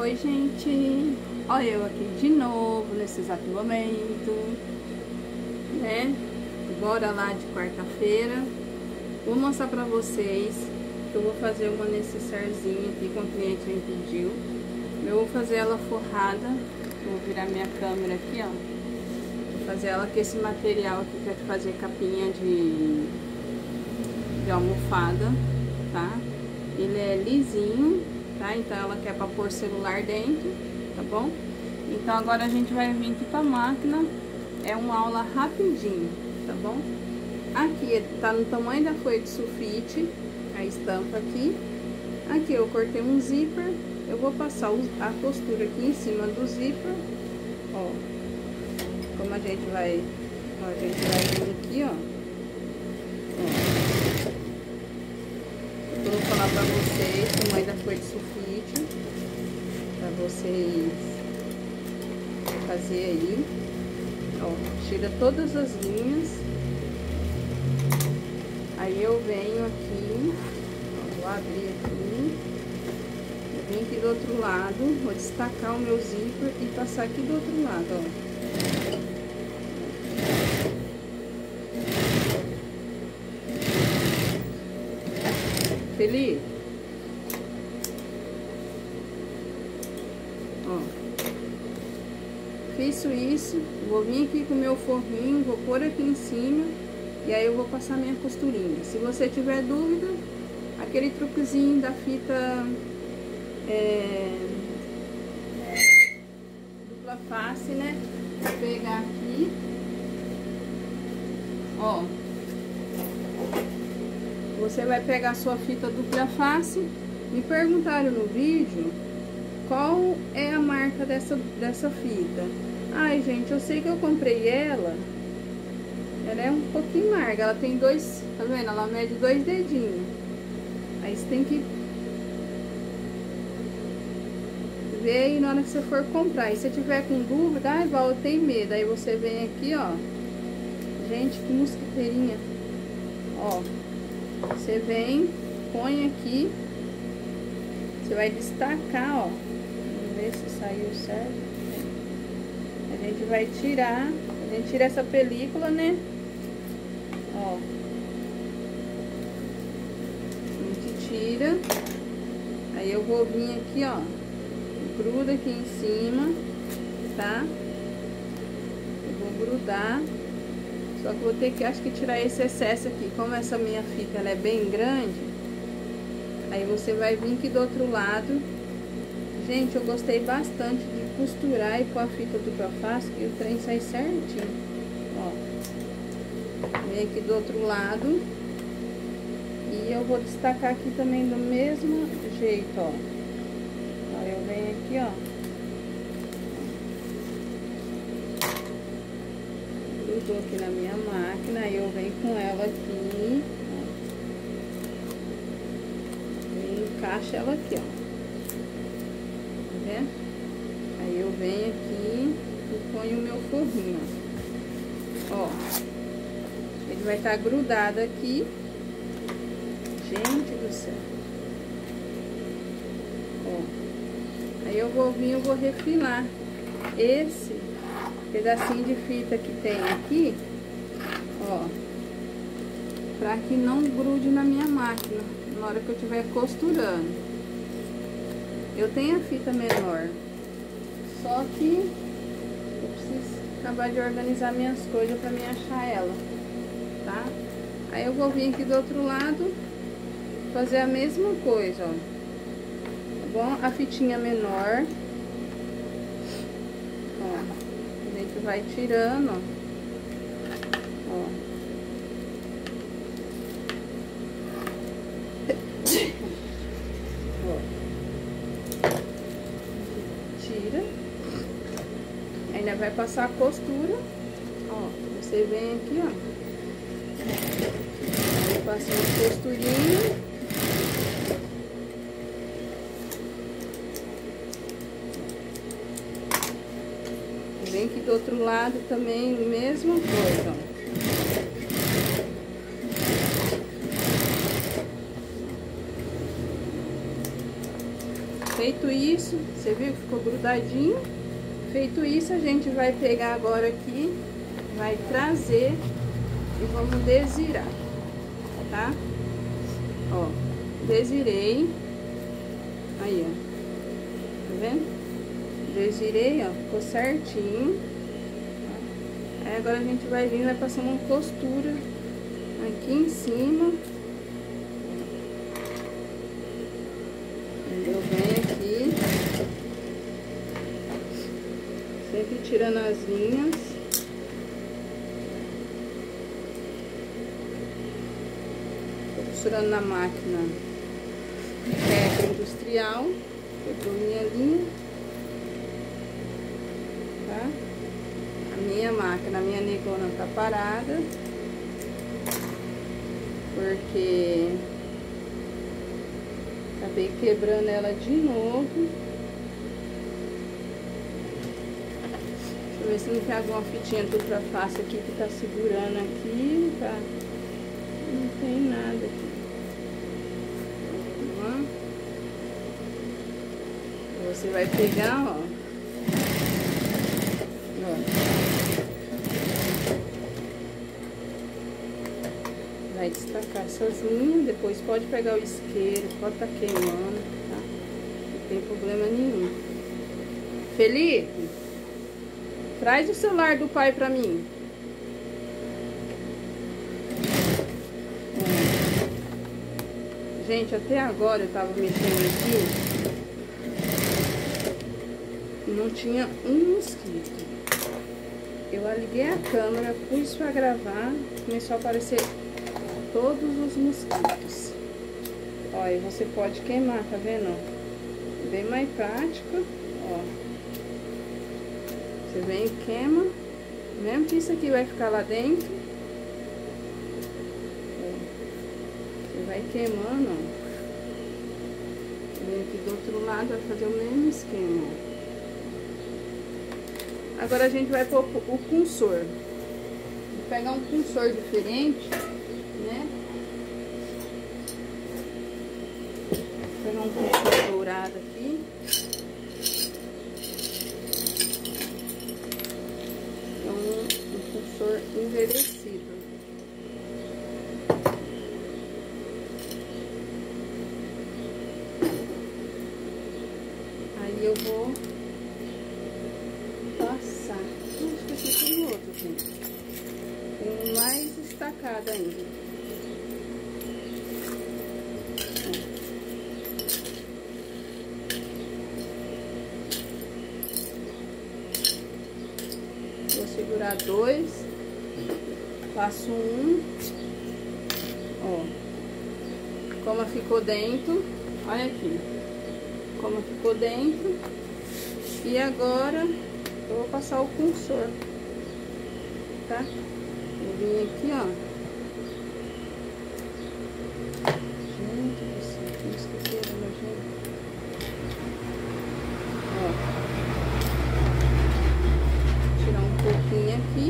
Oi, gente! Olha eu aqui de novo, nesse exato momento, né? Bora lá de quarta-feira. Vou mostrar pra vocês que eu vou fazer uma necessairezinha aqui que o cliente me pediu. Eu vou fazer ela forrada. Vou virar minha câmera aqui, ó. Vou fazer ela com esse material aqui, que é fazer capinha de, de almofada, tá? Ele é lisinho, tá? Então ela quer pra pôr celular dentro, tá bom? Então agora a gente vai vir aqui pra máquina, é uma aula rapidinho, tá bom? Aqui tá no tamanho da folha de sulfite, a estampa aqui. Aqui eu cortei um zíper, eu vou passar a costura aqui em cima do zíper, ó. Como a gente vai, a gente vai vir aqui, ó. ó. Falar pra vocês o tamanho da folha de sulfite, pra vocês fazer aí. Ó, tira todas as linhas. Aí eu venho aqui, ó, vou abrir aqui. Venho aqui do outro lado, vou destacar o meu zíper e passar aqui do outro lado, ó. Feliz? Ó. Fiz isso, vou vir aqui com o meu forrinho, vou pôr aqui em cima e aí eu vou passar minha costurinha. Se você tiver dúvida, aquele truquezinho da fita é, dupla face, né? Vou pegar aqui, ó. Você vai pegar sua fita dupla face. Me perguntaram no vídeo qual é a marca dessa, dessa fita. Ai, gente, eu sei que eu comprei ela. Ela é um pouquinho larga. Ela tem dois, tá vendo? Ela mede dois dedinhos. Aí você tem que ver aí na hora que você for comprar. E se tiver com dúvida, ai, Val, eu tenho medo. Aí você vem aqui, ó. Gente, que mosquiteirinha. Ó. Você vem, põe aqui. Você vai destacar, ó. Vamos ver se saiu certo. A gente vai tirar. A gente tira essa película, né? Ó. A gente tira. Aí eu vou vir aqui, ó. Gruda aqui em cima, tá? Eu vou grudar. Só que vou ter que, acho que tirar esse excesso aqui. Como essa minha fita, ela é bem grande, aí você vai vir aqui do outro lado. Gente, eu gostei bastante de costurar e pôr a fita dupla face, que o trem sai certinho. Ó. Vem aqui do outro lado. E eu vou destacar aqui também do mesmo jeito, ó. Aí eu venho aqui, ó. Grudou aqui na minha máquina, aí eu venho com ela aqui, ó. E encaixa ela aqui, ó. Tá vendo? Aí eu venho aqui e ponho o meu forrinho, ó. Ele vai estar tá grudado aqui. Gente do céu. Ó. Aí eu vou vir, eu vou refilar esse pedacinho de fita que tem aqui, ó, pra que não grude na minha máquina, na hora que eu estiver costurando. Eu tenho a fita menor, só que eu preciso acabar de organizar minhas coisas pra me achar ela, tá? Aí eu vou vir aqui do outro lado, fazer a mesma coisa, ó. Tá bom? A fitinha menor, gente vai tirando, ó. Tira. Ainda vai passar a costura. Ó, você vem aqui, ó. Passa uma costurinha. Vem aqui do outro lado também, mesma coisa, ó. Feito isso, você viu que ficou grudadinho? Feito isso, a gente vai pegar agora aqui, vai trazer e vamos desirar, tá? Ó, desirei. Aí, ó. Tá vendo? Desirei, ó, ficou certinho. Aí agora a gente vai vir, vai passar uma costura aqui em cima. Eu venho aqui. Sempre tirando as linhas. Costurando na máquina é, industrial. Pegou minha linha. Tá? A minha máquina, a minha negona tá parada. Porque acabei quebrando ela de novo. Deixa eu ver se não tem alguma fitinha dupla face aqui que tá segurando aqui, tá? Não tem nada aqui. Você vai pegar, ó. Essas linhas, depois pode pegar o isqueiro, pode estar tá queimando, tá? Não tem problema nenhum. Felipe, traz o celular do pai pra mim. Gente, até agora eu tava mexendo aqui não tinha um mosquito. Eu aliguei a câmera, pus pra gravar, começou a aparecer todos os mosquitos. Olha, você pode queimar, tá vendo? Bem mais prático, ó. Você vem e queima, mesmo que isso aqui vai ficar lá dentro. Você vai queimando, ó. Vem aqui do outro lado, vai fazer o mesmo esquema, ó. Agora a gente vai pôr o cursor. Vou pegar um cursor diferente, né? Vou pegar um dourado aqui. É um, um envelhecido. Aí eu vou destacada ainda. Segurar dois, passo um, ó, como ficou dentro, olha aqui, como ficou dentro, e agora eu vou passar o cursor, tá? vim aqui, ó. Gente do céu, que esqueceram, meu gente. Ó. Tirar um pouquinho aqui.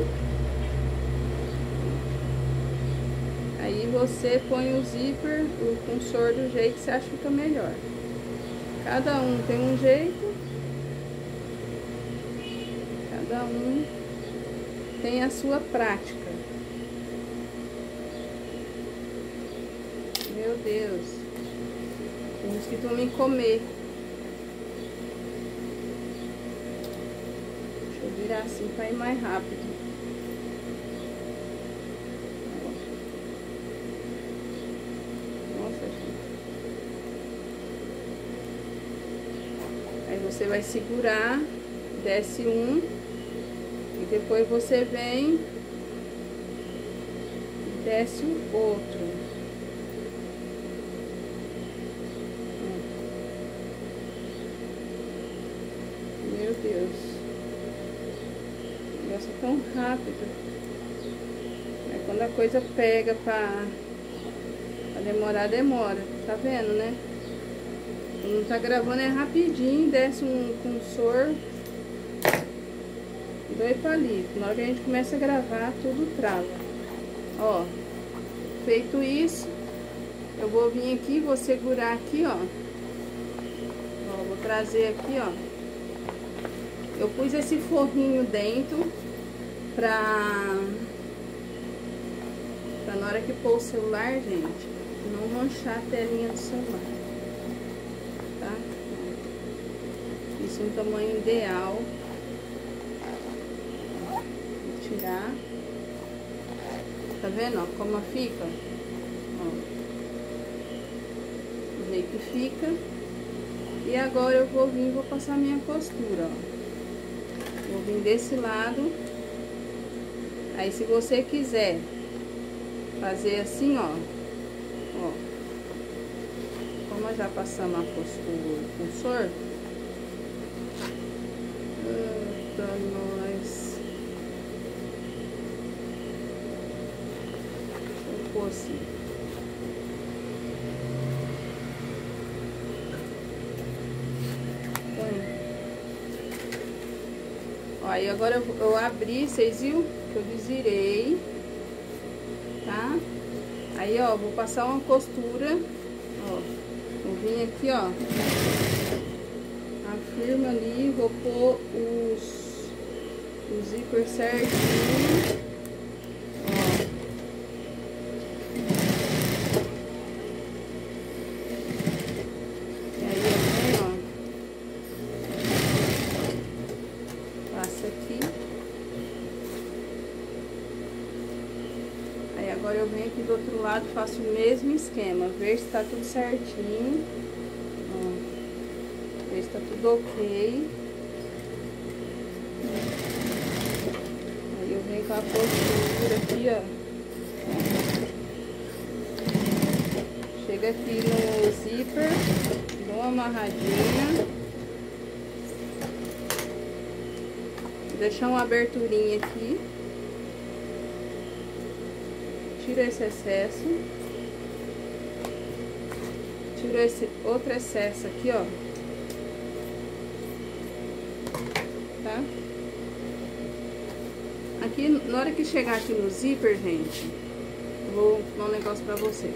Aí você põe o zíper, o cursor do jeito que você acha que fica melhor. Cada um tem um jeito. Cada um tem a sua prática. Meu Deus. Tem mosquito vão me comer. Deixa eu virar assim para ir mais rápido. Nossa, gente. Aí você vai segurar, desce um e depois você vem desce o outro. Deus. O negócio é tão rápido. É quando a coisa pega pra, pra demorar, demora. Tá vendo, né? Não tá gravando, é rapidinho, desce um cursor. Dois palitos. Na hora que a gente começa a gravar, tudo trava. Ó, feito isso, eu vou vir aqui, vou segurar aqui, ó. Ó, vou trazer aqui, ó. Eu pus esse forrinho dentro pra... Pra na hora que pôr o celular, gente, não manchar a telinha do celular. Tá? Um tamanho ideal. Vou tirar. Tá vendo, ó, como fica? Ó. O jeito que fica. E agora eu vou vir, vou passar minha costura, ó. Vou vir desse lado. Aí, se você quiser fazer assim, ó. Ó. Como já passamos a costura, o cursor. Eita, nós. Assim. Ó, aí agora eu, eu abri, vocês viram que eu desirei, tá? Aí, ó, vou passar uma costura, ó, vou vir aqui, ó, afirma ali, vou pôr os, os zíper certinho. Agora eu venho aqui do outro lado, faço o mesmo esquema, ver se tá tudo certinho. Ó, ver se tá tudo ok. Com a postura aqui, ó. Chega aqui no zíper, dou uma amarradinha. Deixar uma aberturinha aqui tiro esse excesso. Tiro esse outro excesso aqui, ó. Tá? Aqui, na hora que chegar aqui no zíper, gente, vou falar um negócio pra você.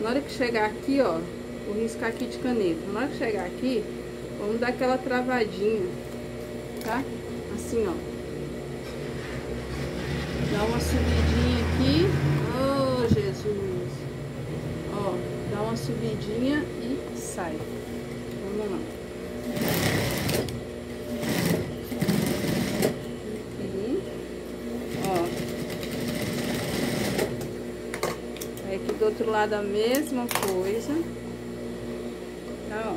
Na hora que chegar aqui, ó, vou riscar aqui de caneta. Na hora que chegar aqui, vamos dar aquela travadinha, tá? Assim, ó. Dá uma subidinha aqui. Ó, dá uma subidinha e sai. Vamos lá. Aqui. Ó. Aí aqui do outro lado a mesma coisa. Ó.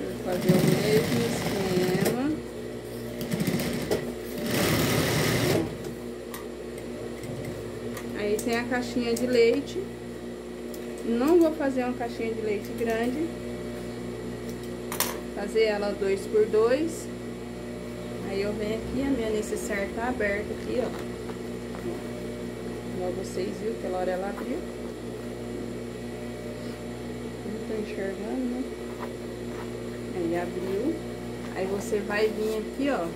Vou fazer o mesmo esquema. tem a caixinha de leite. Não vou fazer uma caixinha de leite grande. Fazer ela dois por dois. Aí eu venho aqui, a minha necessaire tá aberta aqui, ó. Igual vocês viram, aquela hora ela abriu. Não tô enxergando, né? Aí abriu. Aí você vai vir aqui, ó.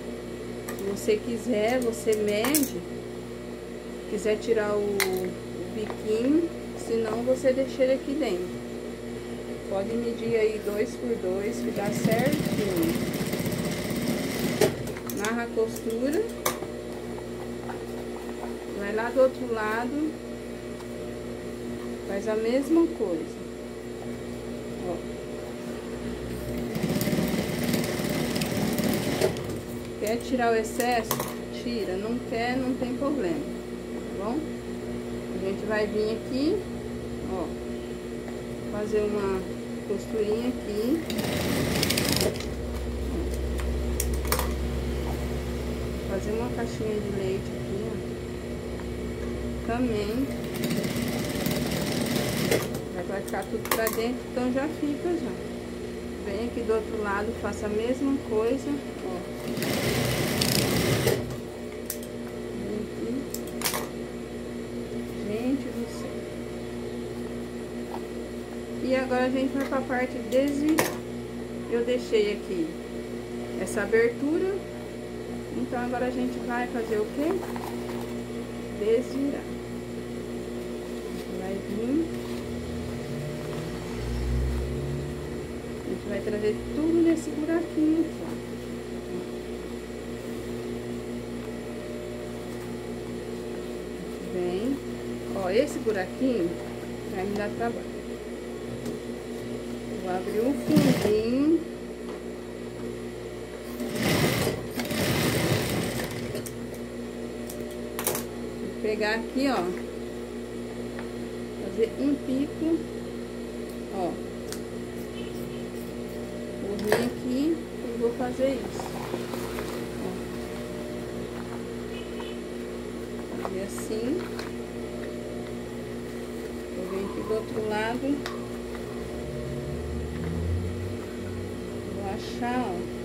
Se você quiser, você mede quiser tirar o, o biquinho, senão você deixa ele aqui dentro. Pode medir aí dois por dois, que dá certinho. Narra a costura. Vai lá do outro lado. Faz a mesma coisa. Quer tirar o excesso? Tira. Não quer, não tem problema bom? A gente vai vir aqui, ó, fazer uma costurinha aqui. Fazer uma caixinha de leite aqui, ó. Também. Vai ficar tudo pra dentro, então já fica já. Vem aqui do outro lado, faça a mesma coisa, ó. E agora a gente vai para a parte desse... Eu deixei aqui essa abertura. Então, agora a gente vai fazer o quê? Desvirar. Vai vir. A gente vai trazer tudo nesse buraquinho aqui, ó. Vem. Ó, esse buraquinho vai me dar trabalho. Vou abrir um fundinho. Pegar aqui, ó. Fazer um pico, ó. Vou vir aqui e vou fazer isso. Ó. Fazer assim. Vou vir aqui do outro lado. achar, ó.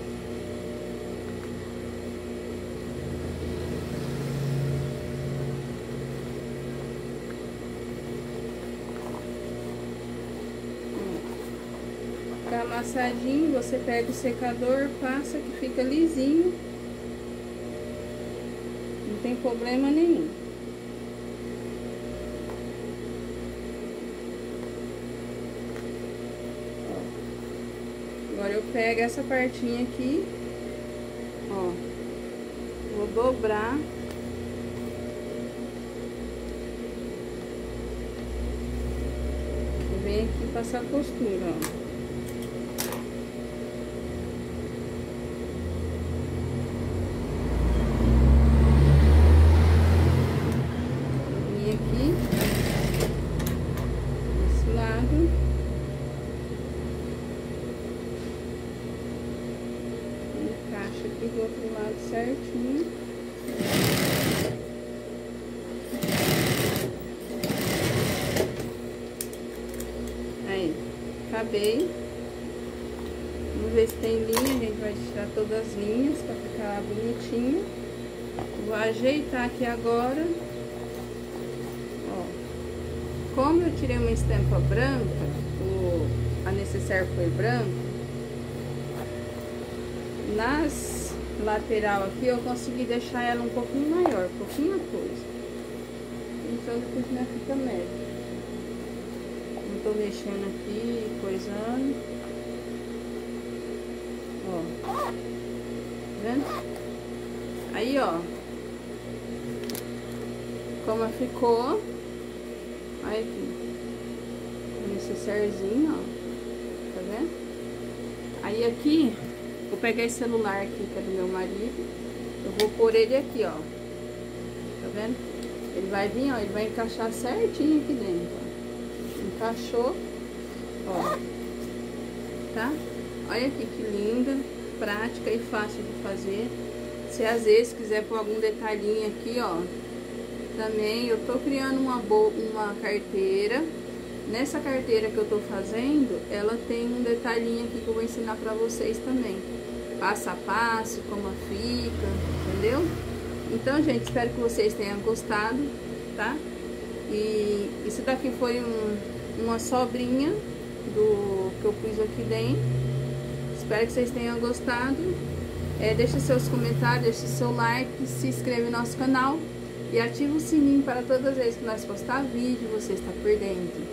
Amassadinho, você pega o secador, passa que fica lisinho. Não tem problema nenhum. Agora eu pego essa partinha aqui, ó, vou dobrar. Vem aqui passar costura, ó. do outro certinho. Aí, acabei. Vamos ver se tem linha, a gente vai tirar todas as linhas pra ficar bonitinho. Vou ajeitar aqui agora. Ó, como eu tirei uma estampa branca, o, a necessaire foi branco, nas lateral aqui, eu consegui deixar ela um pouquinho maior, pouquinha coisa. Então depois não fica médio. Não tô mexendo aqui, coisando. Ó. Tá vendo? Aí, ó. Como ficou. Aí aqui. Necessairezinho, ó. Tá vendo? Aí aqui Vou pegar esse celular aqui, que é do meu marido. Eu vou pôr ele aqui, ó. Tá vendo? Ele vai vir, ó, ele vai encaixar certinho aqui dentro, ó. Encaixou, ó. Tá? Olha aqui que linda, prática e fácil de fazer. Se às vezes quiser pôr algum detalhinho aqui, ó. Também eu tô criando uma, uma carteira Nessa carteira que eu tô fazendo, ela tem um detalhinho aqui que eu vou ensinar pra vocês também. Passo a passo, como fica, entendeu? Então, gente, espero que vocês tenham gostado, tá? E isso daqui foi um, uma sobrinha do que eu pus aqui dentro. Espero que vocês tenham gostado. É, deixa seus comentários, deixa seu like, se inscreve no nosso canal e ativa o sininho para todas as vezes que nós postar vídeo, você está por dentro.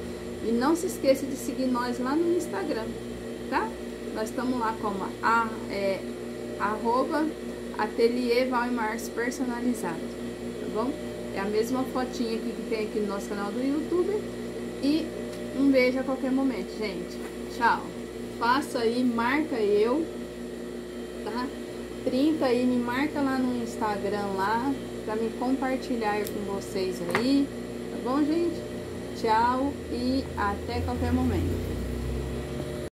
E não se esqueça de seguir nós lá no Instagram, tá? Nós estamos lá como a, é, arroba ateliê Valmars personalizado, tá bom? É a mesma fotinha aqui que tem aqui no nosso canal do YouTube. E um beijo a qualquer momento, gente. Tchau. Faça aí, marca eu, tá? Printa aí, me marca lá no Instagram lá, pra me compartilhar com vocês aí, tá bom, gente? Tchau e até qualquer momento.